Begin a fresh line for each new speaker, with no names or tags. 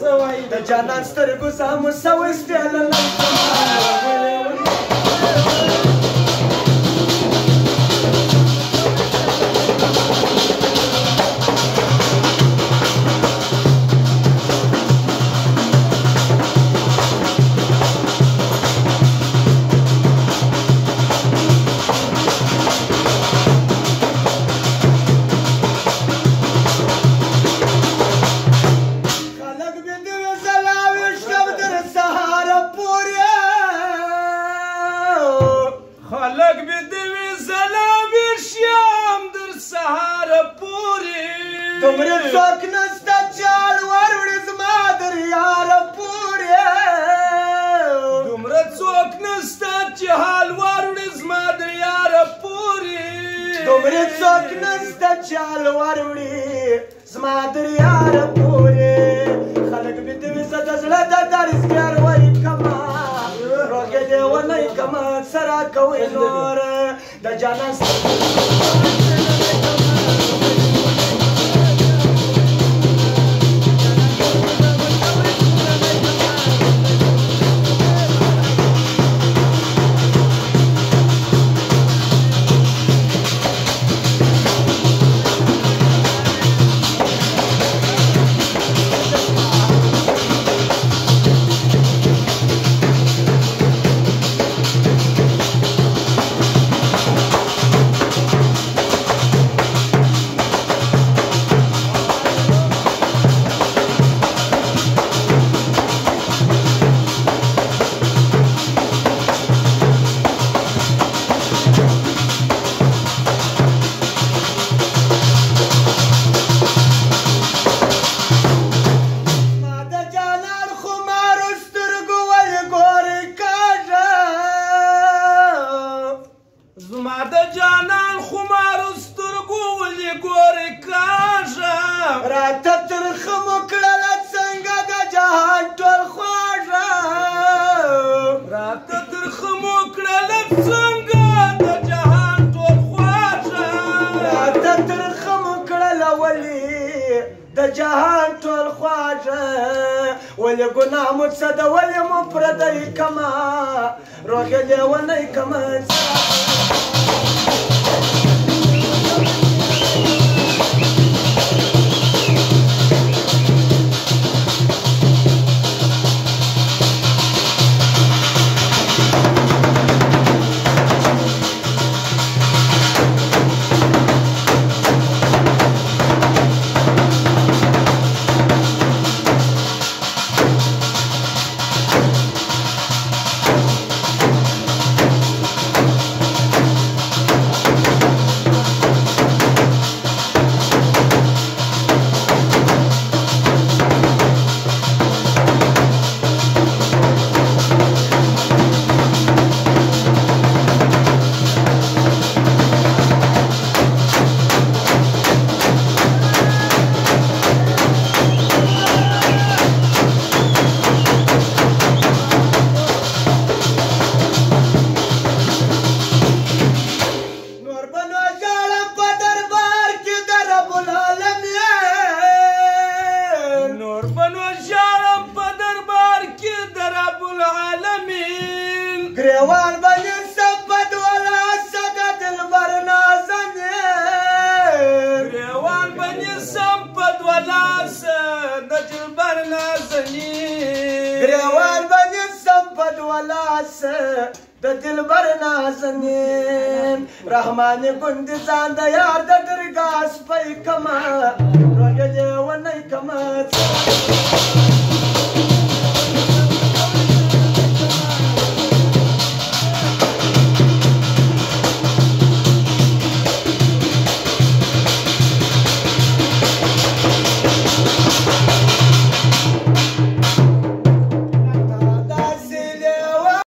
سوای د جانان سترګو سم سوي سپیاله لږه دومره څوک نسته چال وروړي زما در یار پورې دومره څوک نسته چې حال وروړي زما در یار پورې دومره څوک نسته چال وروړي زما در یار پورې خلک به دې زده زړه د درس ګر وای کما روګه دې ونه کما سره کوي نور د جانان راته ترخه مو کړله څنګه د جهان ټول خواږه راته ترخه مو کړله څنګه د جهان ټول خواږه راته ترخه مو کړله ولې د جهان ټول خواږه ولې ګناه مو څه ده ولې مو پردی کما روغې لیونۍ کما روان باندې سپد ولا صدد المرنا زنی روان باندې سپد ولا صدد المرنا زنی روان باندې سپد ولا صدد د دلبر نازنین رحمان ګوند ځان د یار د درګاس پې کما روګه دی ونې کما